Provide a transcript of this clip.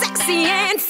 sexy and